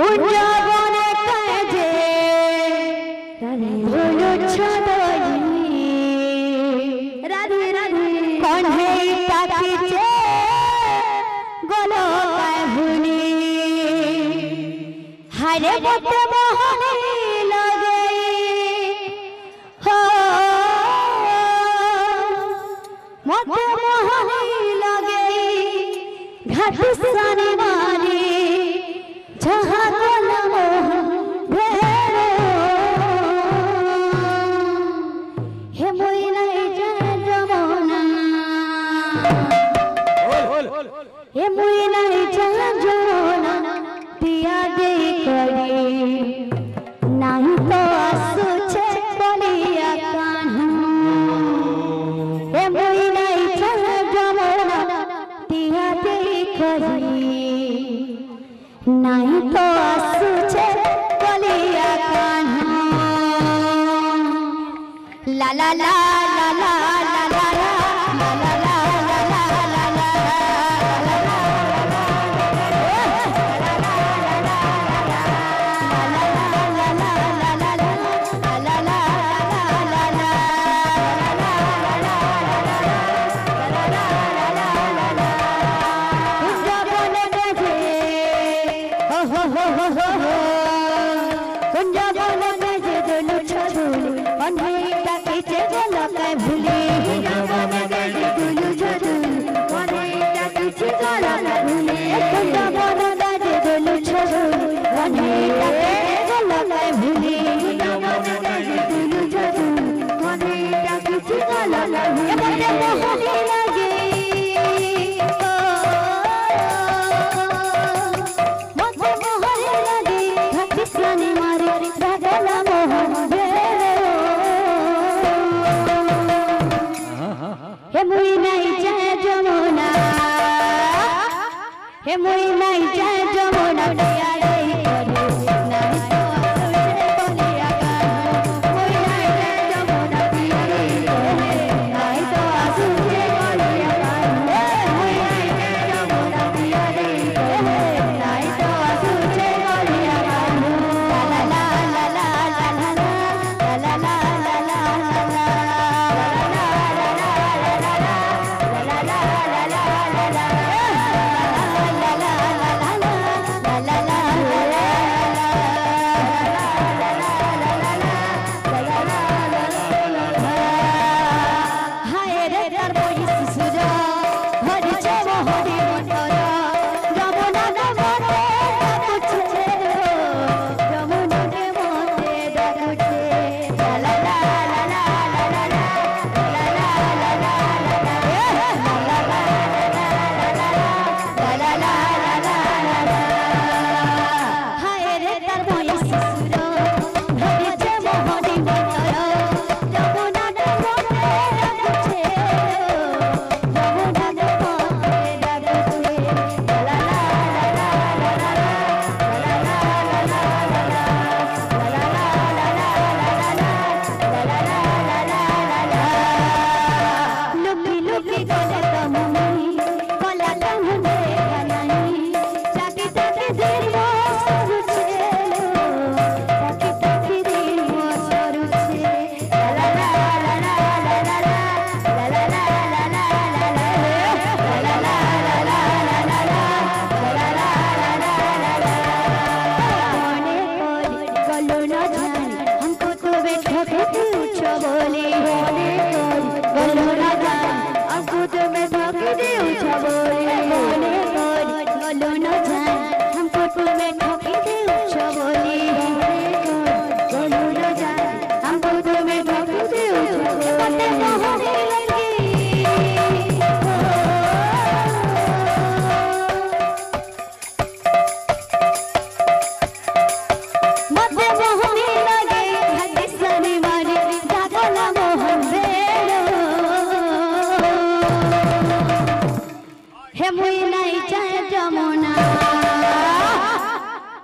কুঞ্জবনে কাজে রাধে রাধে কণ্ঠে তাকিছে গলকায় ভুলি হারে পুত্র মোহনে হে মুইলাই জানা দিয়া দে করে। নাই তো আসুছে বলিয়া কানু হে মুইলাই জানা দিয়া দে করে। নাই তো আসুছে বলিয়া কানু লা লা লা হে মই নাই যায়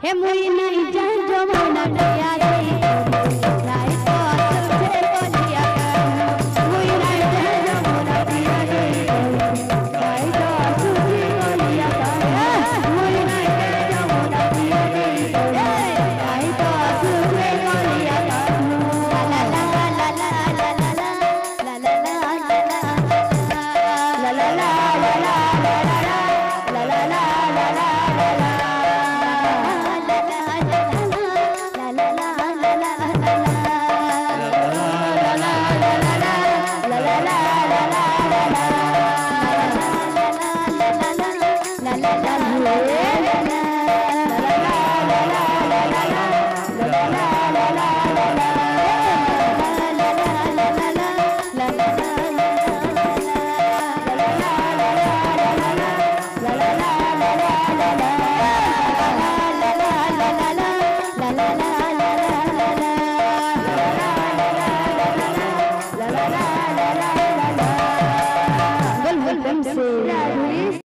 ए मुई नहीं जान जो मोना डया दे लाई तो सबसे तो लिया कर मुई नहीं जान जो मोना डया दे लाई तो सबसे तो लिया कर मुई नहीं जान जो मोना डया दे लाई तो सबसे तो लिया कर ला ला ला ला ला ला ला ला ला ला ला ला ला ला ला ला